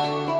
Bye.